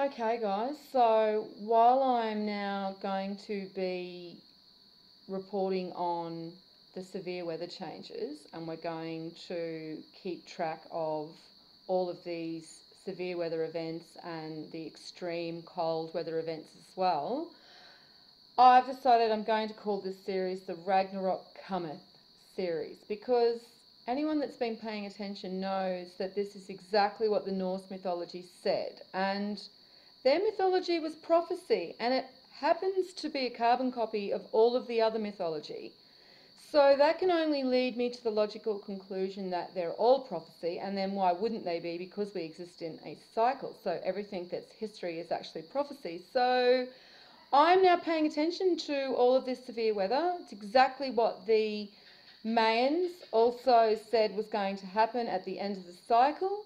Okay, guys, so while I'm now going to be reporting on the severe weather changes and we're going to keep track of all of these severe weather events and the extreme cold weather events as well, I've decided I'm going to call this series the Ragnarok Cometh series because anyone that's been paying attention knows that this is exactly what the Norse mythology said. And their mythology was prophecy, and it happens to be a carbon copy of all of the other mythology. So that can only lead me to the logical conclusion that they're all prophecy, and then why wouldn't they be? Because we exist in a cycle. So everything that's history is actually prophecy. So I'm now paying attention to all of this severe weather. It's exactly what the Mayans also said was going to happen at the end of the cycle.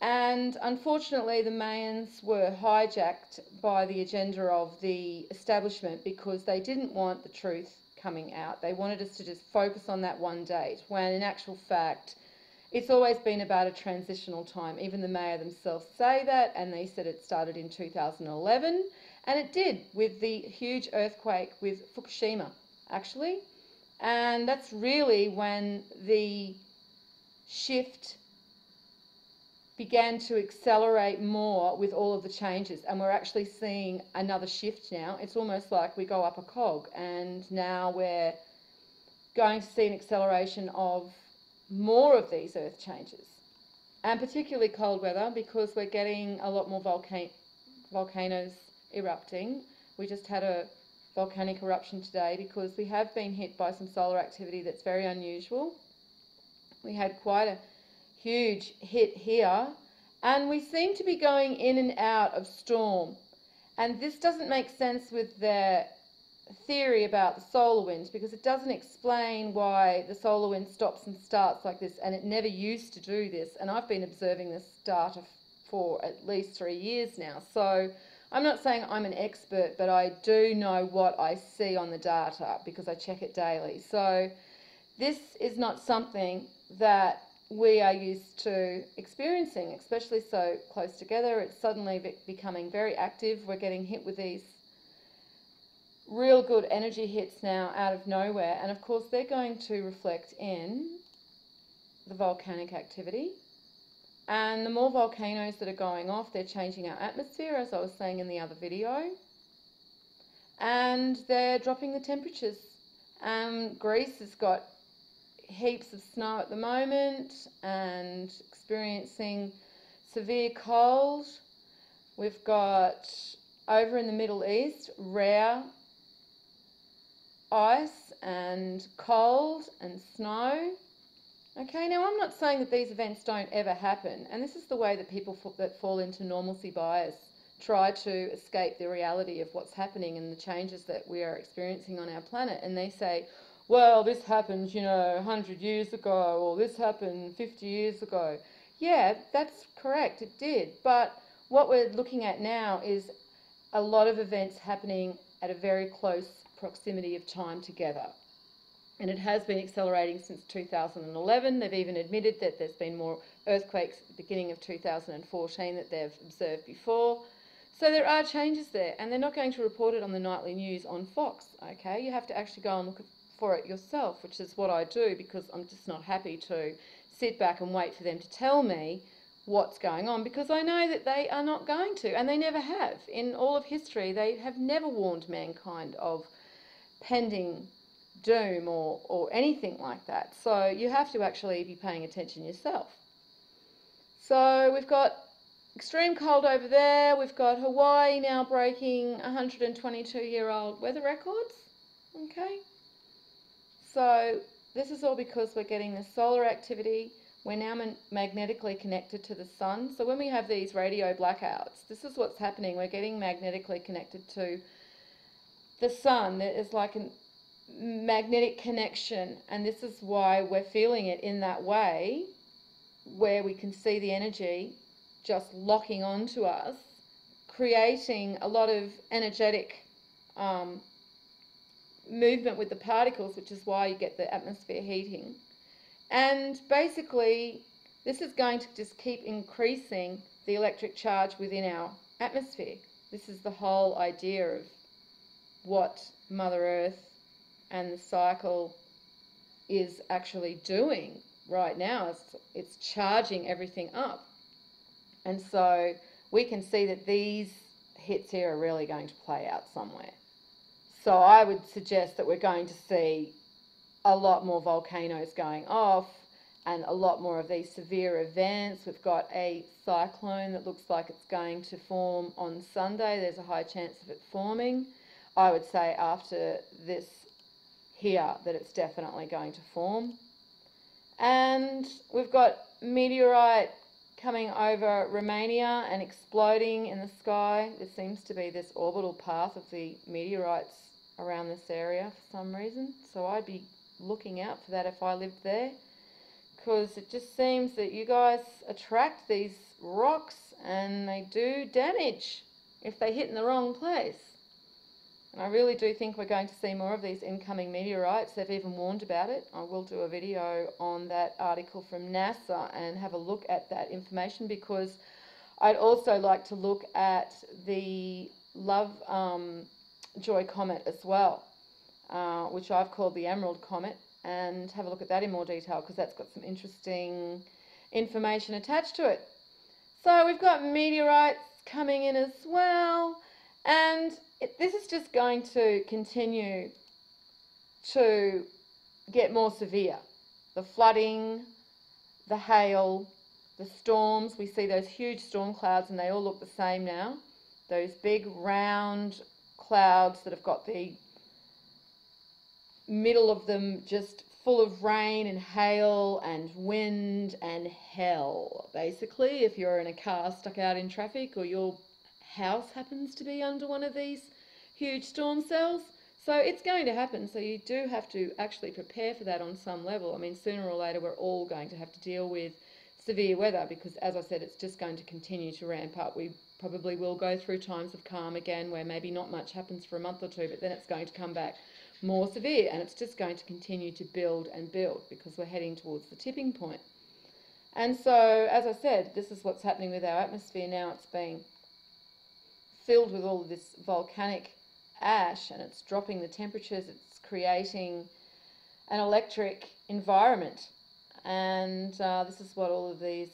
And unfortunately, the Mayans were hijacked by the agenda of the establishment because they didn't want the truth coming out. They wanted us to just focus on that one date, when in actual fact, it's always been about a transitional time. Even the Maya themselves say that, and they said it started in 2011, and it did with the huge earthquake with Fukushima, actually. And that's really when the shift began to accelerate more with all of the changes. And we're actually seeing another shift now. It's almost like we go up a cog, and now we're going to see an acceleration of more of these earth changes. And particularly cold weather because we're getting a lot more volcan- volcanoes erupting. We just had a volcanic eruption today because we have been hit by some solar activity that's very unusual. We had quite a huge hit here, and we seem to be going in and out of storm. And this doesn't make sense with their theory about the solar winds because it doesn't explain why the solar wind stops and starts like this, and it never used to do this. And I've been observing this data for at least three years now. So I'm not saying I'm an expert, but I do know what I see on the data because I check it daily. So this is not something that we are used to experiencing, especially so close together. It's suddenly becoming very active. We're getting hit with these real good energy hits now out of nowhere. And of course, they're going to reflect in the volcanic activity. And the more volcanoes that are going off, they're changing our atmosphere, as I was saying in the other video. And they're dropping the temperatures. Um, Greece has got heaps of snow at the moment and experiencing severe cold. We've got over in the Middle East rare ice and cold and snow. Okay, now I'm not saying that these events don't ever happen, and this is the way that people that fall into normalcy bias try to escape the reality of what's happening and the changes that we are experiencing on our planet. And they say, well, this happened, you know, 100 years ago, or this happened 50 years ago. Yeah, that's correct, it did. But what we're looking at now is a lot of events happening at a very close proximity of time together and it has been accelerating since 2011. They've even admitted that there's been more earthquakes at the beginning of 2014 that they've observed before. So there are changes there, and they're not going to report it on the nightly news on Fox, okay? You have to actually go and look for it yourself, which is what I do because I'm just not happy to sit back and wait for them to tell me what's going on because I know that they are not going to, and they never have. In all of history, they have never warned mankind of pending doom or, or anything like that. So you have to actually be paying attention yourself. So we've got extreme cold over there. We've got Hawaii now breaking 122 year old weather records. Okay. So this is all because we're getting the solar activity. We're now magnetically connected to the sun. So when we have these radio blackouts, this is what's happening. We're getting magnetically connected to the sun. There is like a magnetic connection, and this is why we're feeling it in that way, where we can see the energy just locking onto us, creating a lot of energetic um, movement with the particles, which is why you get the atmosphere heating. And basically, this is going to just keep increasing the electric charge within our atmosphere. This is the whole idea of what Mother Earth and the cycle is actually doing right now. It's, it's charging everything up. And so we can see that these hits here are really going to play out somewhere. So I would suggest that we're going to see a lot more volcanoes going off and a lot more of these severe events. We've got a cyclone that looks like it's going to form on Sunday. There's a high chance of it forming. I would say after this here that it's definitely going to form. And we've got meteorite coming over Romania and exploding in the sky. There seems to be this orbital path of the meteorites around this area for some reason. So I'd be looking out for that if I lived there because it just seems that you guys attract these rocks and they do damage if they hit in the wrong place. And I really do think we're going to see more of these incoming meteorites. They've even warned about it. I will do a video on that article from NASA and have a look at that information because I'd also like to look at the Love um, Joy Comet as well, uh, which I've called the Emerald Comet and have a look at that in more detail because that's got some interesting information attached to it. So we've got meteorites coming in as well and it, this is just going to continue to get more severe. The flooding, the hail, the storms, we see those huge storm clouds and they all look the same now. Those big round clouds that have got the middle of them just full of rain and hail and wind and hell. Basically, if you're in a car stuck out in traffic or your house happens to be under one of these huge storm cells. So it's going to happen. So you do have to actually prepare for that on some level. I mean, sooner or later, we're all going to have to deal with severe weather because, as I said, it's just going to continue to ramp up. We probably will go through times of calm again where maybe not much happens for a month or two, but then it's going to come back more severe and it's just going to continue to build and build because we're heading towards the tipping point. And so, as I said, this is what's happening with our atmosphere now. It's being filled with all this volcanic ash and it's dropping the temperatures, it's creating an electric environment. And uh, this is what all of these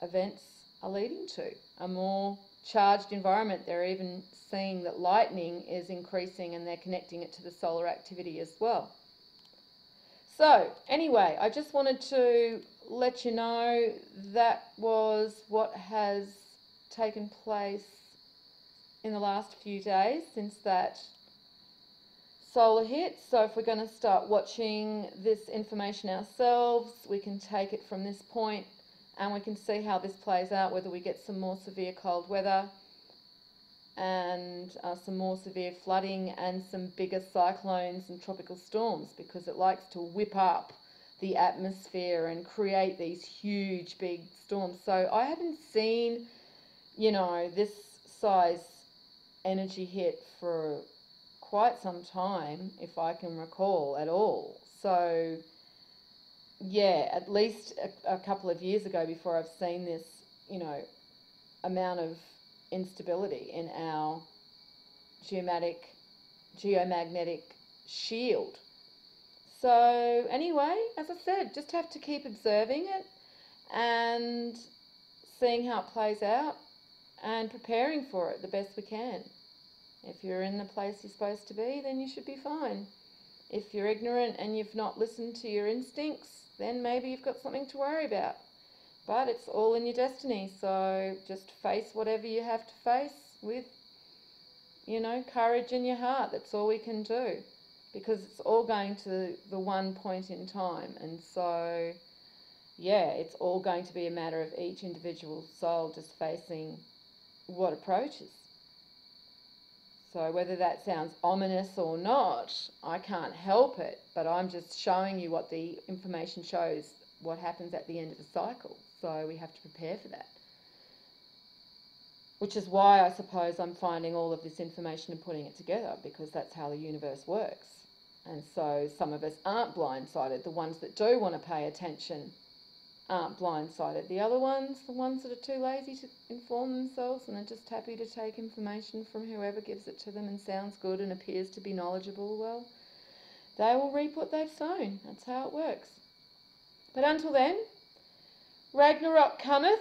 events are leading to a more charged environment. They're even seeing that lightning is increasing and they're connecting it to the solar activity as well. So, anyway, I just wanted to let you know that was what has taken place in the last few days since that solar hit. So if we're going to start watching this information ourselves, we can take it from this point and we can see how this plays out, whether we get some more severe cold weather and uh, some more severe flooding and some bigger cyclones and tropical storms because it likes to whip up the atmosphere and create these huge big storms. So I haven't seen, you know, this size energy hit for quite some time, if I can recall at all. So, yeah, at least a, a, couple of years ago before I've seen this, you know, amount of instability in our geomatic, geomagnetic shield. So, anyway, as I said, just have to keep observing it and seeing how it plays out and preparing for it the best we can. If you're in the place you're supposed to be, then you should be fine. If you're ignorant and you've not listened to your instincts, then maybe you've got something to worry about. But it's all in your destiny, so just face whatever you have to face with, you know, courage in your heart. That's all we can do because it's all going to the one point in time. And so, yeah, it's all going to be a matter of each individual soul just facing what approaches. So whether that sounds ominous or not, I can't help it, but I'm just showing you what the information shows what happens at the end of the cycle. So we have to prepare for that. Which is why I suppose I'm finding all of this information and putting it together because that's how the universe works. And so some of us aren't blindsided, the ones that do want to pay attention aren't blindsided. The other ones, the ones that are too lazy to inform themselves and are just happy to take information from whoever gives it to them and sounds good and appears to be knowledgeable, well, they will reap what they've sown. That's how it works. But until then, Ragnarok cometh.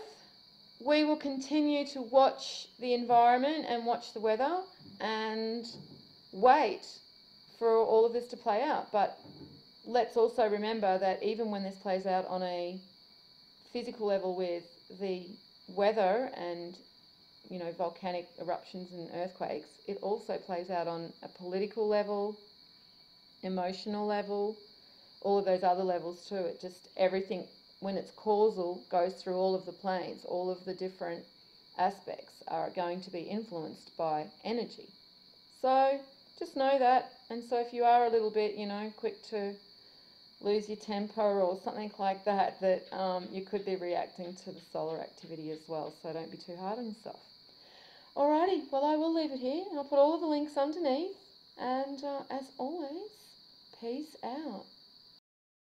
We will continue to watch the environment and watch the weather and wait for all of this to play out. But let's also remember that even when this plays out on a physical level with the weather and you know volcanic eruptions and earthquakes, it also plays out on a political level, emotional level, all of those other levels too. It just everything when it's causal goes through all of the planes, all of the different aspects are going to be influenced by energy. So just know that. And so if you are a little bit, you know, quick to lose your temper or something like that, that um, you could be reacting to the solar activity as well. So don't be too hard on yourself. Alrighty, well I will leave it here. I'll put all of the links underneath. And uh, as always, peace out.